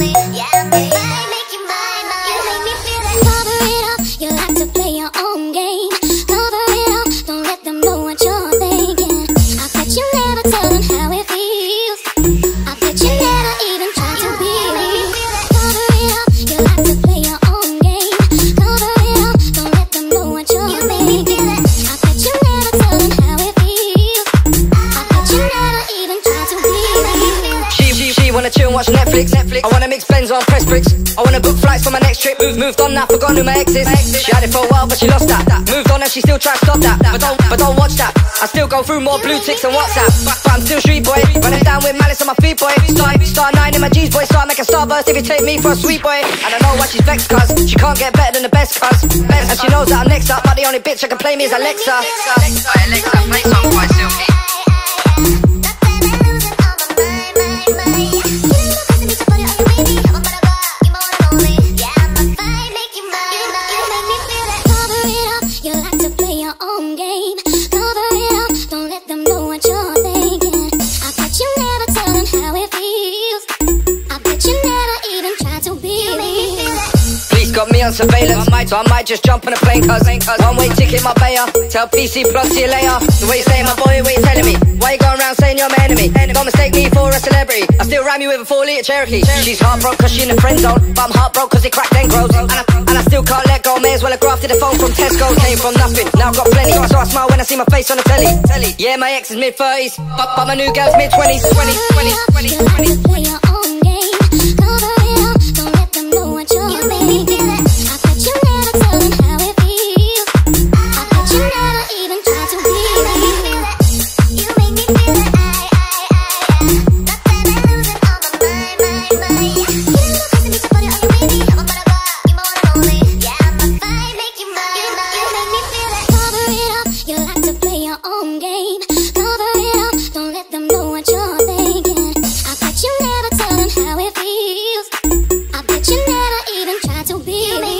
Yeah. Watch Netflix. Netflix. I wanna mix Benz on press bricks. I wanna book flights for my next trip. Moved, moved on now, forgotten who my ex is. She had it for a while, but she lost that. Moved on and she still tries to stop that. But don't, but don't watch that. I still go through more blue ticks than WhatsApp. But, but I'm still street boy. Running down with malice on my feet, boy. Star, star nine in my G's, boy. Start making starburst if you take me for a sweet boy. And I know why she's vexed, cuz she can't get better than the best, cuz. Best. And she knows that I'm next up, but the only bitch I can play me is Alexa. Alexa, Alexa, play some. Your own game. Cover it up, don't let them know what you're thinking. I bet you never tell them how it feels. I bet you never even try to believe. Police got me on surveillance, so I might just jump on a plane cause, cause one way ticket my bayer. Tell PC Plod see you later. The way you say my boy, what you telling me? Why you going around saying you're my enemy. Don't mistake me for a celebrity. I still rhyme you with a four litre Cherokee. She's heartbroken cause she in the friend zone. But I'm heartbroken cause it cracked and grows. And I, and I still can't let go. May as well have grafted a phone from Tesco. Came from nothing, now I've got plenty. So I smile when I see my face on the telly. telly. Yeah, my ex is mid 30s. But, but my new girl's mid 20s. 20s, 20s, 20s, 20s. 20s. your own game. Cover it up, don't let them know what you're thinking. I bet you never tell them how it feels. I bet you never even try to be.